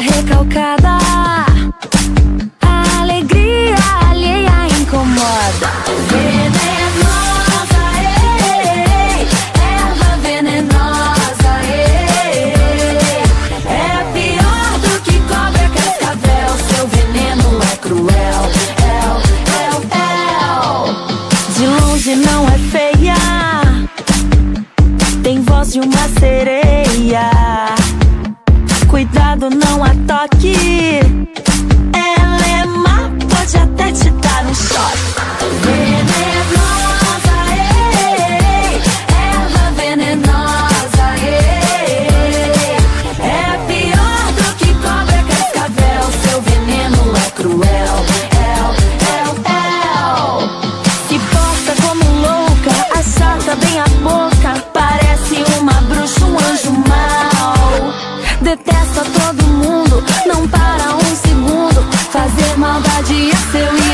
recalcada. A alegria alheia incomoda. Não a toque. Fazer maldade é seu